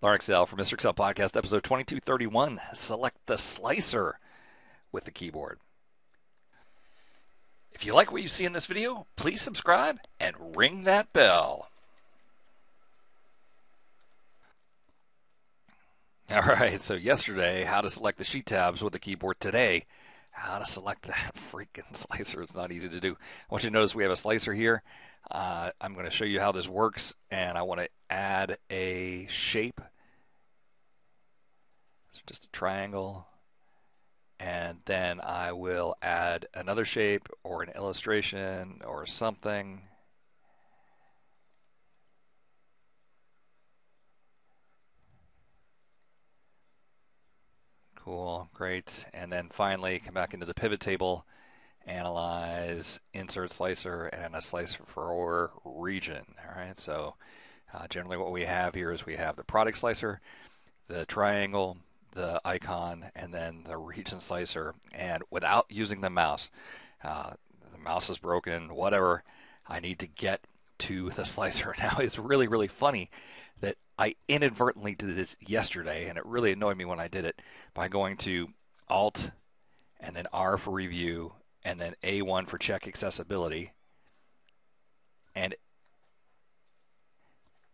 Learn Excel for Mr. Excel Podcast, episode 2231. Select the slicer with the keyboard. If you like what you see in this video, please subscribe and ring that bell. All right, so yesterday, how to select the sheet tabs with the keyboard. Today, how to select that freaking slicer. It's not easy to do. I want you to notice we have a slicer here. Uh, I'm going to show you how this works, and I want to add a shape. So just a triangle. And then I will add another shape or an illustration or something. Cool, great. And then finally, come back into the pivot table, analyze, insert slicer, and a slicer for region. All right, so uh, generally what we have here is we have the product slicer, the triangle, the icon, and then the region slicer. And without using the mouse, uh, the mouse is broken, whatever, I need to get to the slicer. Now, it's really, really funny that I inadvertently did this yesterday, and it really annoyed me when I did it by going to Alt and then R for review and then A1 for check accessibility. And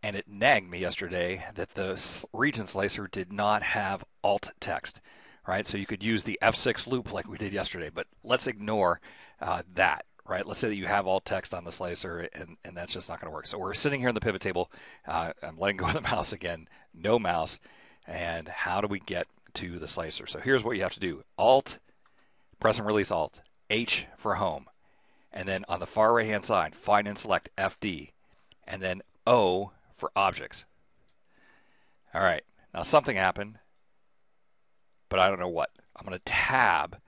and it nagged me yesterday that the region slicer did not have alt text, right? So you could use the F6 loop like we did yesterday, but let's ignore uh, that right? Let's say that you have alt text on the slicer, and, and that's just not going to work. So we're sitting here in the pivot table. Uh, I'm letting go of the mouse again, no mouse. And how do we get to the slicer? So here's what you have to do Alt, press and release Alt, H for home. And then on the far right hand side, find and select FD. And then O for objects. All right, now something happened, but I don't know what. I'm going to tab.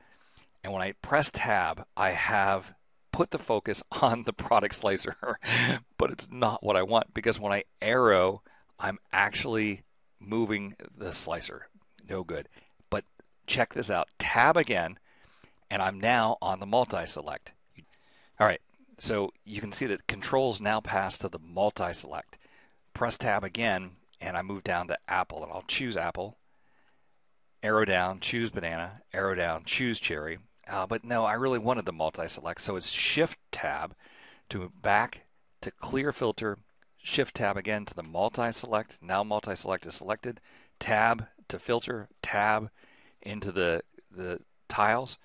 And when I press tab, I have put the focus on the product slicer, but it's not what I want because when I arrow, I'm actually moving the slicer. No good. But check this out. Tab again, and I'm now on the multi-select. All right, so you can see that controls now pass to the multi-select. Press tab again, and I move down to Apple, and I'll choose Apple. Arrow down, choose banana. Arrow down, choose cherry. Uh, but no, I really wanted the multi-select, so it's Shift Tab to back to clear filter, Shift Tab again to the multi-select. Now multi-select is selected. Tab to filter, Tab into the the tiles.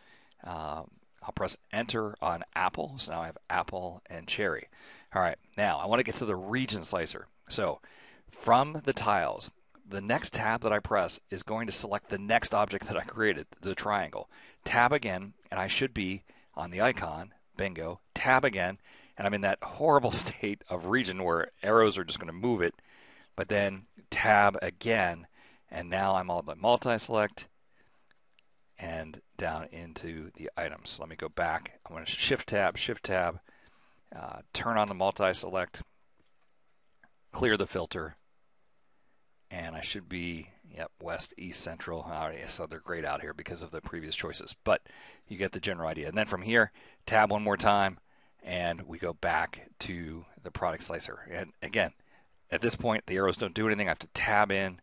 Um, I'll press Enter on Apple, so now I have Apple and Cherry. All right, now I want to get to the region slicer. So from the tiles, the next tab that I press is going to select the next object that I created, the triangle. Tab again, and I should be on the icon, bingo, tab again, and I'm in that horrible state of region where arrows are just going to move it, but then tab again, and now I'm on the multi-select and down into the items. So let me go back. I'm going to shift tab, shift tab, uh, turn on the multi-select, clear the filter, and I should be yep west east central. Ah, oh, yeah, so they're great out here because of the previous choices but you get the general idea. And then from here tab one more time and we go back to the product slicer. And again at this point the arrows don't do anything. I have to tab in.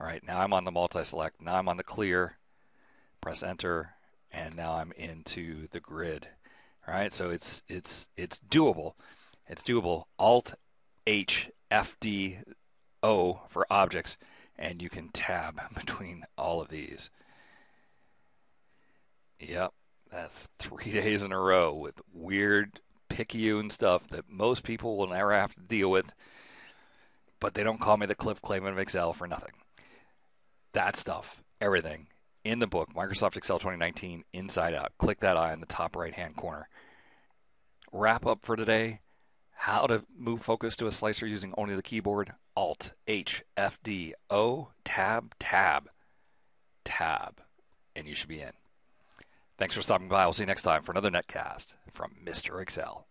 All right now I'm on the multi-select. Now I'm on the clear. Press enter and now I'm into the grid. All right so it's it's it's doable. It's doable. Alt H FD O for objects, and you can tab between all of these. Yep, that's three days in a row with weird picayune stuff that most people will never have to deal with, but they don't call me the Cliff Clavin of Excel for nothing. That stuff, everything, in the book, Microsoft Excel 2019 Inside Out. Click that eye in the top right hand corner. Wrap up for today how to move focus to a slicer using only the keyboard Alt H F D O Tab Tab Tab, and you should be in. Thanks for stopping by. We'll see you next time for another netcast from Mr. Excel.